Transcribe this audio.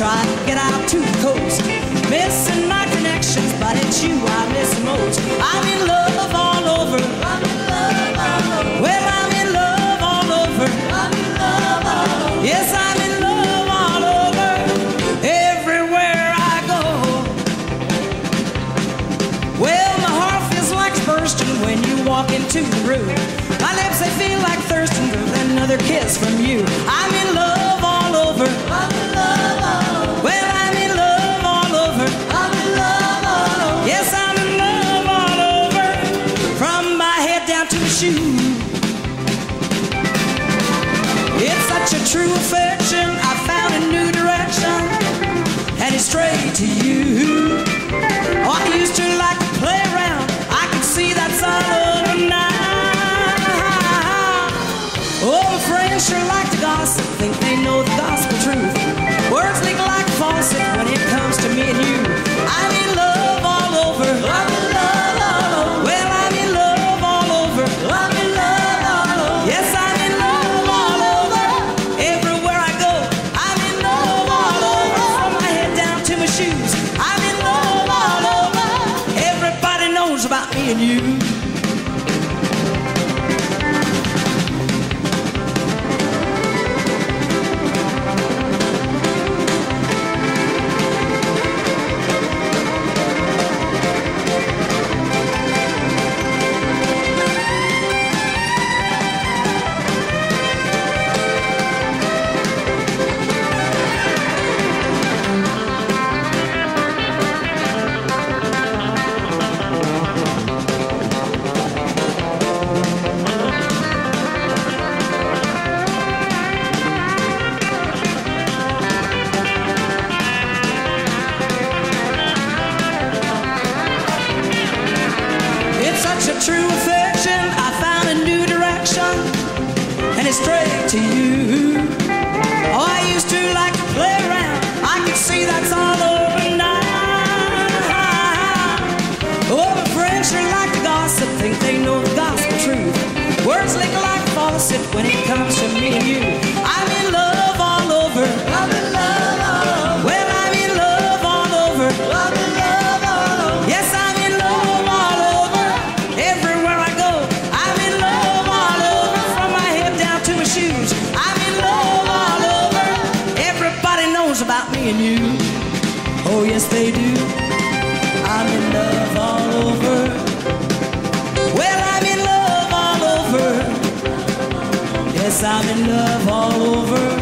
try. Get out to the coast. Missing my connections, but it's you I miss most. I'm in love all over. Well, I'm in love all over. Yes, I'm in love all over. Everywhere I go. Well, my heart feels like it's bursting when you walk into the room. My lips, they feel like thirsting another kiss from you. I'm in love. Such a true affection. I found a new direction. And it's straight to you. And you. Straight to you. Oh, I used to like to play around. I can see that's all over now. Oh, my friends sure like to gossip, think they know the gospel truth. Words lick like faucet when it comes to me and you. They do. I'm in love all over. Well, I'm in love all over. Yes, I'm in love all over.